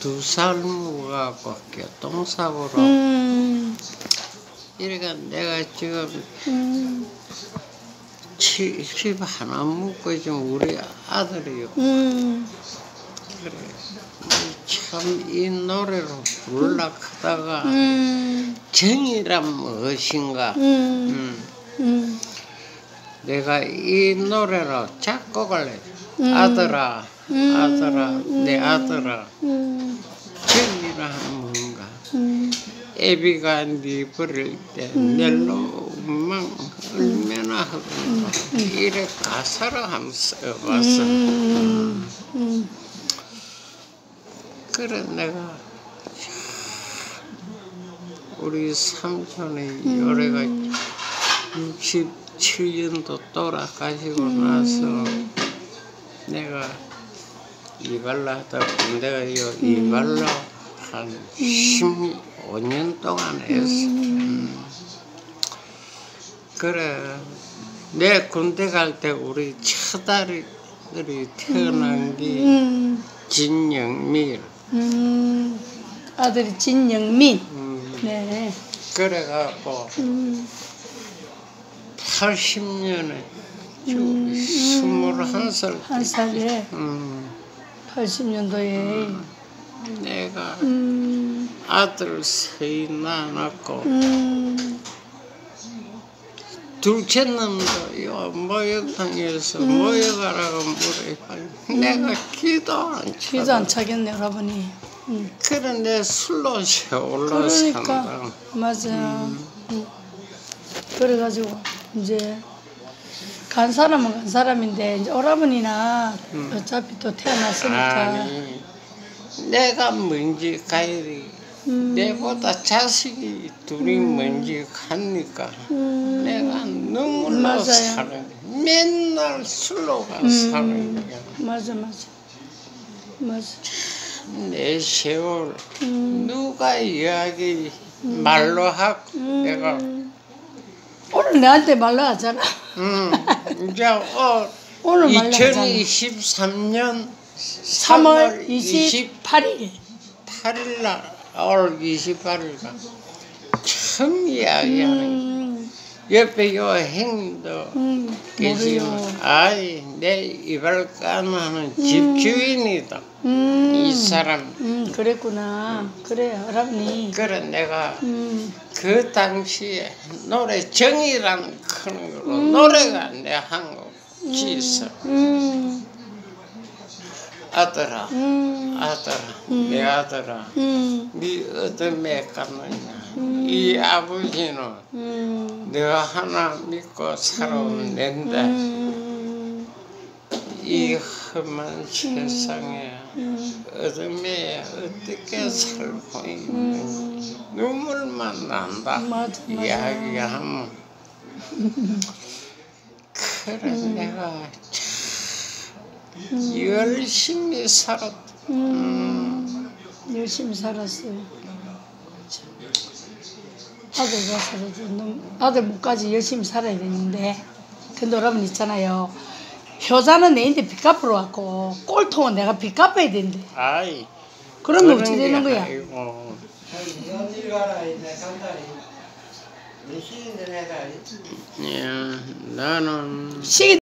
두살 먹어갖고 교통사고로 음, 이래가 내가 지금 음, 집, 집 하나 먹고 지금 우리 아들이요. 음, 그래. 참 이 노래로 불락하다가 음, 정이란 무엇인가. 음, 음. 음, 내가 이 노래로 작곡을 해. 음. 아들아, 음. 아들아, 내 아들아. 뭔가. 음, 애비가 네 버릴 때 낼로 막 얼마나 하고 이래 가사를 한번 써봤어. 그래 내가 우리 삼촌이 올해가 67년도 돌아가시고 나서 내가 이발로 하다 군대가 요 이발로 한 15년 동안 했어. 음. 그래. 내 군대 갈 때 우리 처다리들이 태어난 게 음, 진영밀 음, 아들이 진영민. 음, 네. 그래갖고 음, 80년에 스물한 살한 살에? 음, 80년도에. 내가 음, 아들 셋이 낳았고 음, 둘째 놈도 요 모욕당해서 모욕하라고 물으니까 내가 기도 안 기도 쳐. 안 차겠네, 여러분이. 음. 그런데 술로 세월로 그러니까 산다. 맞아. 음. 그래가지고 이제 간 사람은 간 사람인데 이제 오라버니나 어차피 또 태어났으니까. 아니 내가 먼지 가야지 음. 내보다 자식이 둘이 먼지 가니까 음. 내가 눈물로. 사는. 맨날 술로 가 음. 사는 거야 맞아 맞아 맞아. 내 세월 음. 누가 이야기 말로 하고 내가 오늘 내한테 말로 하잖아. 음, 이제 어, 오늘 말로 하잖아. 2023년 3월 28일. 8일 날, 5월 28일가 처음 이야기하는 음, 옆에 요 행도 음, 계시고. 아이 내 이발 까는 집주인이다. 음, 이 사람. 음, 그랬구나. 그래, 할아버니. 그래 내가 음, 그 당시에 노래 정이란 그런 거로 노래가 내 한국 지서. 음, 아들아 음, 아들아 내 아들아 음, 네 어떤 매 갔느냐 이 아버지는 음, 내가 하나 믿고 살아온 낸데 음, 이 험한 세상에 음, 어둠에 어떻게 살고 있는지 눈물만 난다. 이야기하면 그래 내가 참 열심히 살았다 음, 열심히 살았어요. 참. 아들과 너무, 아들 목까지 열심히 살아야 되는데 근데 여러분 있잖아요. 효자는 내인데 빚 갚으러 왔고 꼴통은 내가 빚 갚아야 되는데 아이 그러면 어찌 되는 게 거야? 시인들 해가 예, 나는